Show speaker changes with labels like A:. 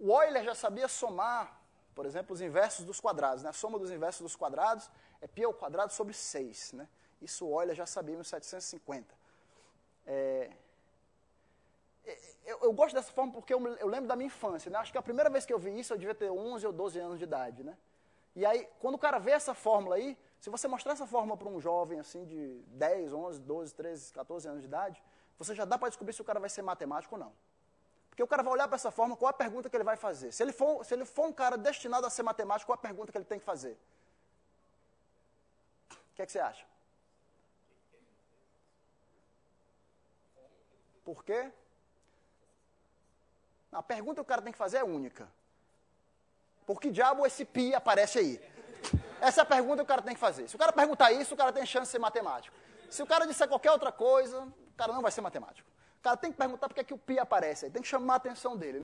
A: O Euler já sabia somar, por exemplo, os inversos dos quadrados. Né? A soma dos inversos dos quadrados é π ao quadrado sobre 6. Né? Isso o Euler já sabia em 1750. É, eu, eu, gosto dessa forma porque eu, eu lembro da minha infância. Né? Acho que a primeira vez que eu vi isso, eu devia ter 11 ou 12 anos de idade. Né? E aí, quando o cara vê essa fórmula aí, se você mostrar essa fórmula para um jovem assim de 10, 11, 12, 13, 14 anos de idade, você já dá para descobrir se o cara vai ser matemático ou não. Porque o cara vai olhar para essa forma, qual a pergunta que ele vai fazer? Se ele, for, se ele for um cara destinado a ser matemático, qual a pergunta que ele tem que fazer? O que, é que você acha? Por quê? A pergunta que o cara tem que fazer é única. Por que diabo esse pi aparece aí? Essa é a pergunta que o cara tem que fazer. Se o cara perguntar isso, o cara tem chance de ser matemático. Se o cara disser qualquer outra coisa, o cara não vai ser matemático. O cara tem que perguntar porque é que o pi aparece. Tem que chamar a atenção dele.